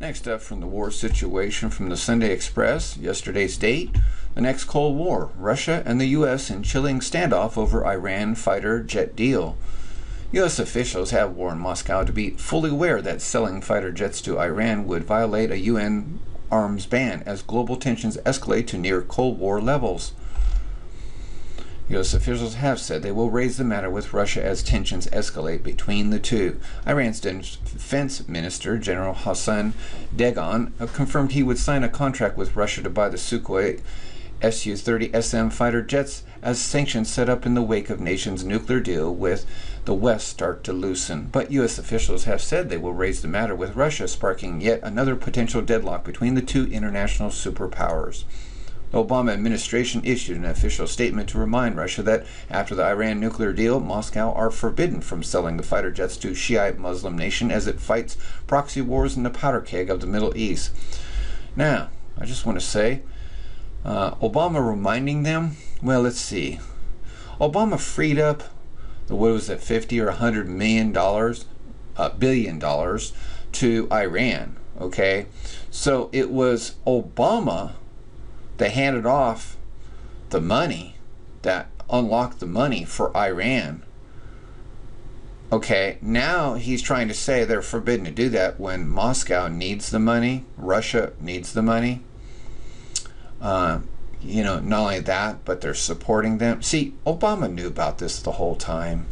Next up from the war situation from the Sunday Express, yesterday's date, the next Cold War, Russia and the U.S. in chilling standoff over Iran fighter jet deal. U.S. officials have warned Moscow to be fully aware that selling fighter jets to Iran would violate a UN arms ban as global tensions escalate to near Cold War levels. U.S. officials have said they will raise the matter with Russia as tensions escalate between the two. Iran's defense minister, General Hassan Dehghan, uh, confirmed he would sign a contract with Russia to buy the Sukhoi Su 30 SM fighter jets as sanctions set up in the wake of nation's nuclear deal with the West start to loosen. But U.S. officials have said they will raise the matter with Russia, sparking yet another potential deadlock between the two international superpowers. The Obama administration issued an official statement to remind Russia that after the Iran nuclear deal, Moscow are forbidden from selling the fighter jets to Shiite Muslim nation as it fights proxy wars in the powder keg of the Middle East. Now, I just want to say, uh, Obama reminding them, well, let's see. Obama freed up the what was it, 50 or 100 million dollars, uh, billion dollars to Iran. Okay, so it was Obama they handed off the money that unlocked the money for Iran. Okay, now he's trying to say they're forbidden to do that when Moscow needs the money, Russia needs the money. Uh, you know, not only that, but they're supporting them. See, Obama knew about this the whole time.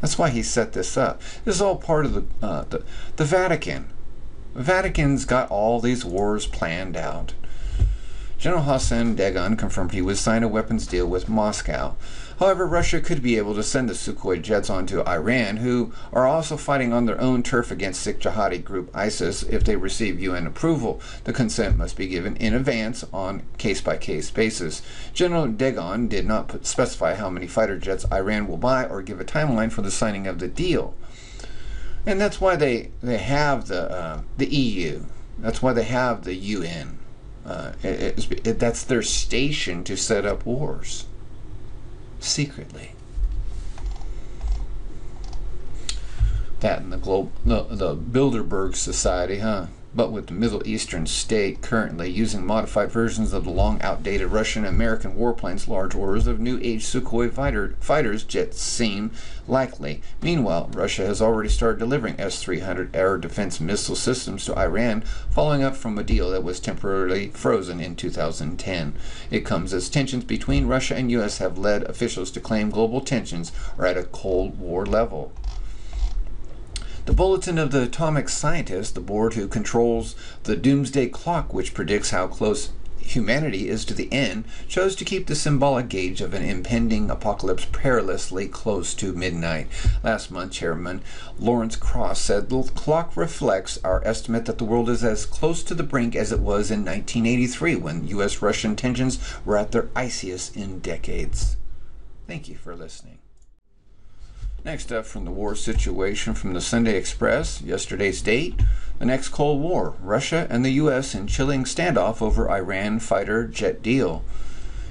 That's why he set this up. This is all part of the uh, the, the Vatican. The Vatican's got all these wars planned out. General Hassan Dehghan confirmed he would sign a weapons deal with Moscow. However, Russia could be able to send the Sukhoi jets onto Iran, who are also fighting on their own turf against Sikh jihadi group ISIS if they receive UN approval. The consent must be given in advance on case by case basis. General Dehghan did not specify how many fighter jets Iran will buy or give a timeline for the signing of the deal. And that's why they, they have the, uh, the EU. That's why they have the UN. Uh, it, it, that's their station to set up wars secretly. That and the globe, the, the Bilderberg Society, huh? But with the Middle Eastern state currently using modified versions of the long outdated Russian and American warplanes, large orders of new age Sukhoi fighter, fighters jets seem likely. Meanwhile, Russia has already started delivering S 300 air defense missile systems to Iran, following up from a deal that was temporarily frozen in 2010. It comes as tensions between Russia and U.S. have led officials to claim global tensions are at a Cold War level. The Bulletin of the Atomic Scientist, the board who controls the doomsday clock which predicts how close humanity is to the end, chose to keep the symbolic gauge of an impending apocalypse perilously close to midnight. Last month, Chairman Lawrence Krauss said the clock reflects our estimate that the world is as close to the brink as it was in 1983 when U.S. Russian tensions were at their iciest in decades. Thank you for listening. Next up from the war situation from the Sunday Express, yesterday's date, the next Cold War, Russia and the U.S. in chilling standoff over Iran fighter jet deal.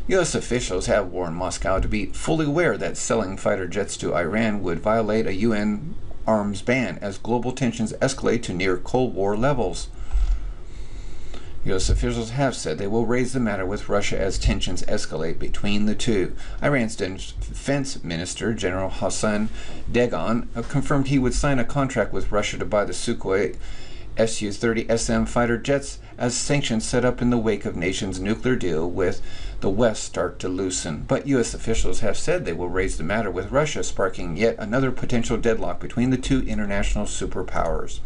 U.S. officials have warned Moscow to be fully aware that selling fighter jets to Iran would violate a UN arms ban as global tensions escalate to near Cold War levels. U.S. officials have said they will raise the matter with Russia as tensions escalate between the two. Iran's defense minister, General Hassan Dehghan, uh, confirmed he would sign a contract with Russia to buy the Sukhoi Su 30 SM fighter jets as sanctions set up in the wake of nation's nuclear deal with the West start to loosen. But U.S. officials have said they will raise the matter with Russia, sparking yet another potential deadlock between the two international superpowers.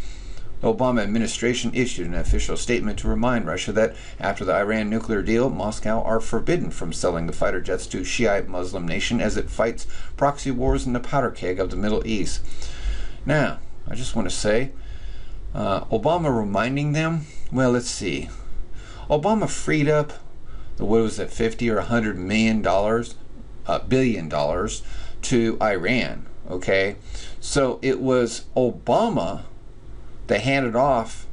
The Obama administration issued an official statement to remind Russia that after the Iran nuclear deal, Moscow are forbidden from selling the fighter jets to Shiite Muslim nation as it fights proxy wars in the powder keg of the Middle East. Now, I just want to say, uh, Obama reminding them, well, let's see. Obama freed up the what was it, 50 or 100 million dollars, uh, billion dollars to Iran. Okay, so it was Obama they handed off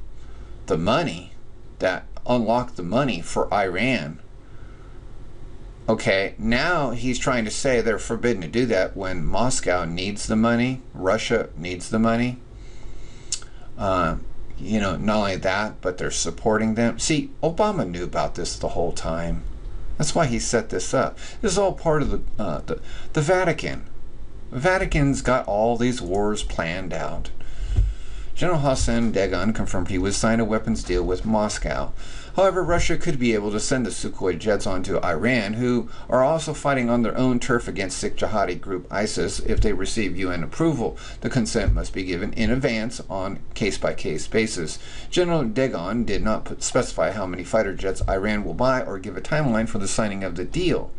the money that unlocked the money for Iran. Okay, now he's trying to say they're forbidden to do that when Moscow needs the money, Russia needs the money. Uh, you know, not only that, but they're supporting them. See, Obama knew about this the whole time. That's why he set this up. This is all part of the uh, the, the Vatican. The Vatican's got all these wars planned out. General Hassan Dehghan confirmed he would sign a weapons deal with Moscow. However, Russia could be able to send the Sukhoi jets onto Iran, who are also fighting on their own turf against Sikh jihadi group ISIS if they receive UN approval. The consent must be given in advance on case by case basis. General Dehghan did not put, specify how many fighter jets Iran will buy or give a timeline for the signing of the deal.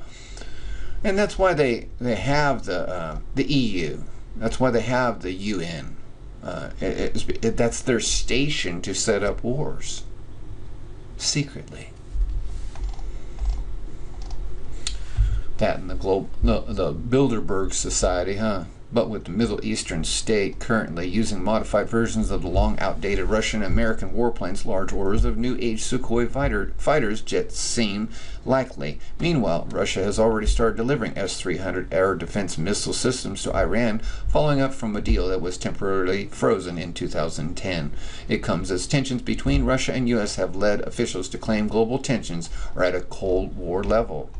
And that's why they, they have the, uh, the EU. That's why they have the UN. Uh, it, it, that's their station to set up wars secretly. That and the globe, the, the Bilderberg Society, huh? But with the Middle Eastern state currently using modified versions of the long outdated Russian and American warplanes, large orders of new age Sukhoi fighter, fighters jets seem likely. Meanwhile, Russia has already started delivering S 300 air defense missile systems to Iran, following up from a deal that was temporarily frozen in 2010. It comes as tensions between Russia and U.S. have led officials to claim global tensions are at a Cold War level.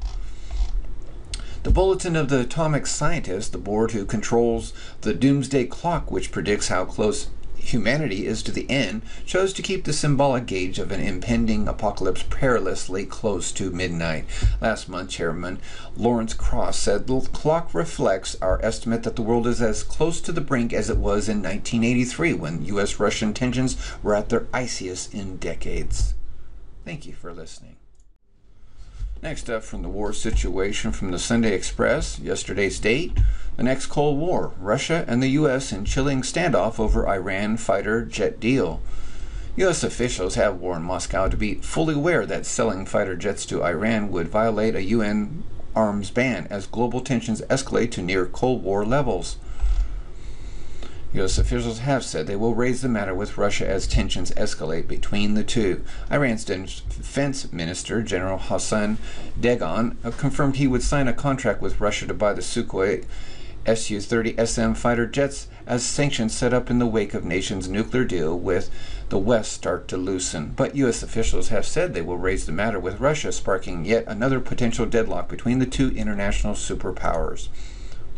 The Bulletin of the Atomic Scientist, the board who controls the doomsday clock which predicts how close humanity is to the end, chose to keep the symbolic gauge of an impending apocalypse perilously close to midnight. Last month, Chairman Lawrence Krauss said the clock reflects our estimate that the world is as close to the brink as it was in 1983 when U.S. Russian tensions were at their iciest in decades. Thank you for listening. Next up from the war situation from the Sunday Express, yesterday's date, the next Cold War, Russia and the U.S. in chilling standoff over Iran fighter jet deal. U.S. officials have warned Moscow to be fully aware that selling fighter jets to Iran would violate a UN arms ban as global tensions escalate to near Cold War levels. U.S. officials have said they will raise the matter with Russia as tensions escalate between the two. Iran's defense minister, General Hassan Dehghan, uh, confirmed he would sign a contract with Russia to buy the Sukhoi Su 30 SM fighter jets as sanctions set up in the wake of nation's nuclear deal with the West start to loosen. But U.S. officials have said they will raise the matter with Russia, sparking yet another potential deadlock between the two international superpowers.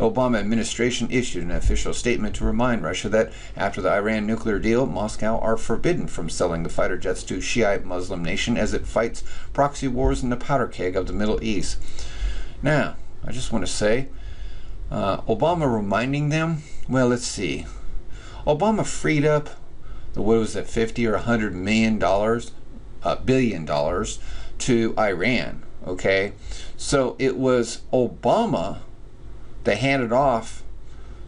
Obama administration issued an official statement to remind Russia that after the Iran nuclear deal, Moscow are forbidden from selling the fighter jets to Shiite Muslim nation as it fights proxy wars in the powder keg of the Middle East. Now, I just want to say, uh, Obama reminding them, well, let's see. Obama freed up the what was it, 50 or 100 million dollars, uh, billion dollars to Iran. Okay, so it was Obama they handed off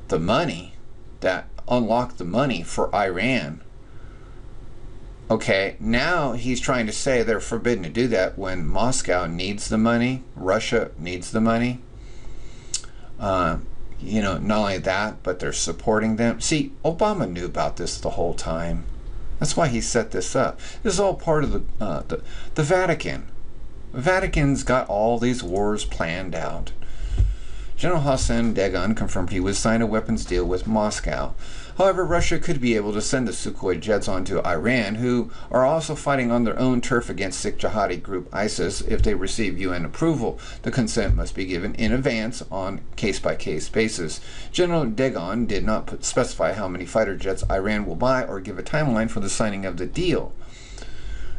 the money that unlocked the money for Iran. Okay, now he's trying to say they're forbidden to do that when Moscow needs the money, Russia needs the money. Uh, you know, not only that, but they're supporting them. See, Obama knew about this the whole time. That's why he set this up. This is all part of the uh, the, the Vatican. The Vatican's got all these wars planned out. General Hassan Dehghan confirmed he would sign a weapons deal with Moscow. However, Russia could be able to send the Sukhoi jets onto Iran, who are also fighting on their own turf against Sikh jihadi group ISIS if they receive UN approval. The consent must be given in advance on case by case basis. General Dehghan did not put, specify how many fighter jets Iran will buy or give a timeline for the signing of the deal.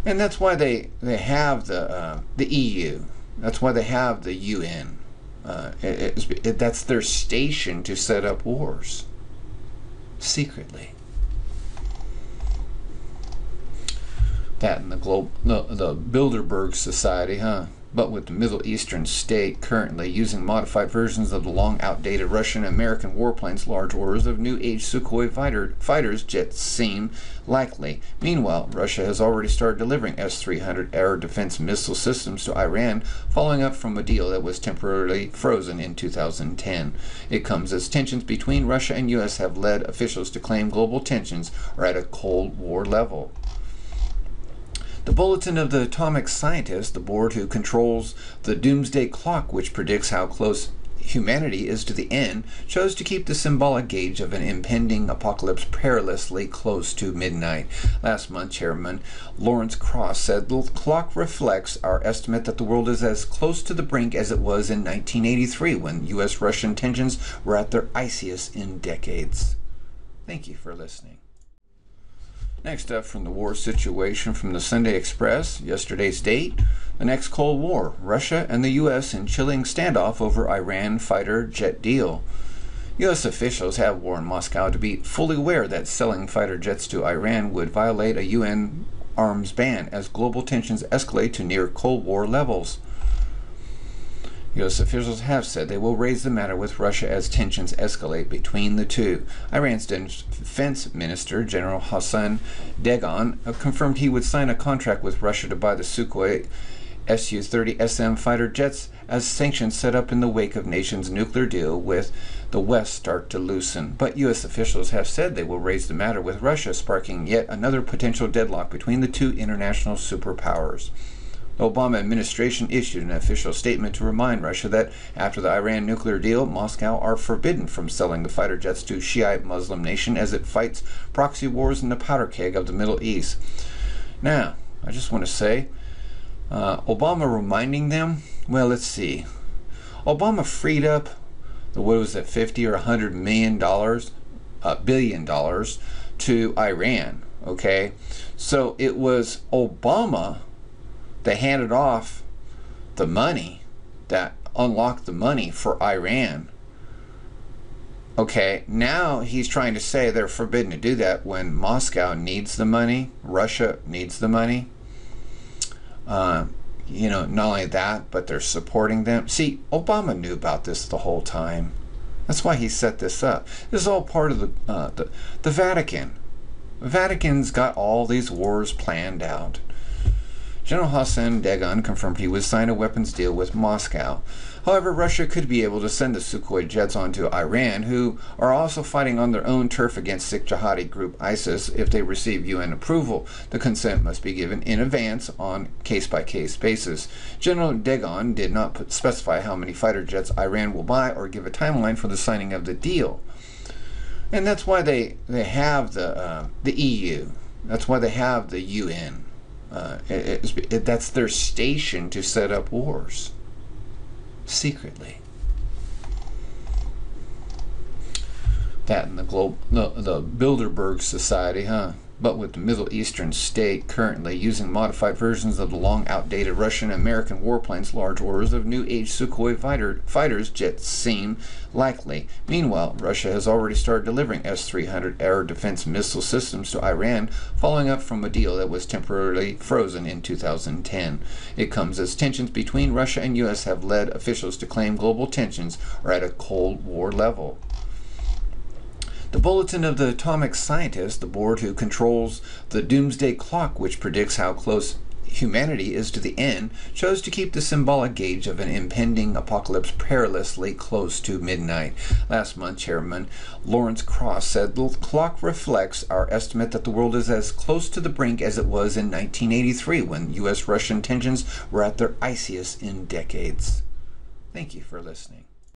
And that's why they, they have the, uh, the EU. That's why they have the UN. Uh, it, it, that's their station to set up wars secretly. That and the globe, the, the Bilderberg Society, huh? But with the Middle Eastern state currently using modified versions of the long outdated Russian and American warplanes, large orders of new age Sukhoi fighter, fighters jets seem likely. Meanwhile, Russia has already started delivering S 300 air defense missile systems to Iran, following up from a deal that was temporarily frozen in 2010. It comes as tensions between Russia and U.S. have led officials to claim global tensions are at a Cold War level. The Bulletin of the Atomic Scientist, the board who controls the doomsday clock which predicts how close humanity is to the end, chose to keep the symbolic gauge of an impending apocalypse perilously close to midnight. Last month, Chairman Lawrence Krauss said the clock reflects our estimate that the world is as close to the brink as it was in 1983 when U.S. Russian tensions were at their iciest in decades. Thank you for listening. Next up from the war situation from the Sunday Express, yesterday's date, the next Cold War, Russia and the U.S. in chilling standoff over Iran fighter jet deal. U.S. officials have warned Moscow to be fully aware that selling fighter jets to Iran would violate a UN arms ban as global tensions escalate to near Cold War levels. U.S. officials have said they will raise the matter with Russia as tensions escalate between the two. Iran's defense minister, General Hassan Dehghan, uh, confirmed he would sign a contract with Russia to buy the Sukhoi Su 30 SM fighter jets as sanctions set up in the wake of nation's nuclear deal with the West start to loosen. But U.S. officials have said they will raise the matter with Russia, sparking yet another potential deadlock between the two international superpowers. The Obama administration issued an official statement to remind Russia that after the Iran nuclear deal, Moscow are forbidden from selling the fighter jets to Shiite Muslim nation as it fights proxy wars in the powder keg of the Middle East. Now, I just want to say, uh, Obama reminding them, well, let's see. Obama freed up the what was it, 50 or 100 million dollars, uh, billion dollars to Iran. Okay, so it was Obama they handed off the money that unlocked the money for Iran. Okay, now he's trying to say they're forbidden to do that when Moscow needs the money, Russia needs the money. Uh, you know, not only that, but they're supporting them. See, Obama knew about this the whole time. That's why he set this up. This is all part of the uh, the, the Vatican. The Vatican's got all these wars planned out. General Hassan Dehghan confirmed he would sign a weapons deal with Moscow. However, Russia could be able to send the Sukhoi jets onto Iran, who are also fighting on their own turf against Sikh jihadi group ISIS if they receive UN approval. The consent must be given in advance on case by case basis. General Dehghan did not specify how many fighter jets Iran will buy or give a timeline for the signing of the deal. And that's why they, they have the, uh, the EU. That's why they have the UN. Uh, it, it, that's their station to set up wars secretly. That and the globe, the, the Bilderberg Society, huh? But with the Middle Eastern state currently using modified versions of the long outdated Russian and American warplanes, large orders of new age Sukhoi fighter, fighters jets seem likely. Meanwhile, Russia has already started delivering S 300 air defense missile systems to Iran, following up from a deal that was temporarily frozen in 2010. It comes as tensions between Russia and U.S. have led officials to claim global tensions are at a Cold War level. The Bulletin of the Atomic Scientist, the board who controls the doomsday clock which predicts how close humanity is to the end, chose to keep the symbolic gauge of an impending apocalypse perilously close to midnight. Last month, Chairman Lawrence Krauss said the clock reflects our estimate that the world is as close to the brink as it was in 1983 when U.S. Russian tensions were at their iciest in decades. Thank you for listening.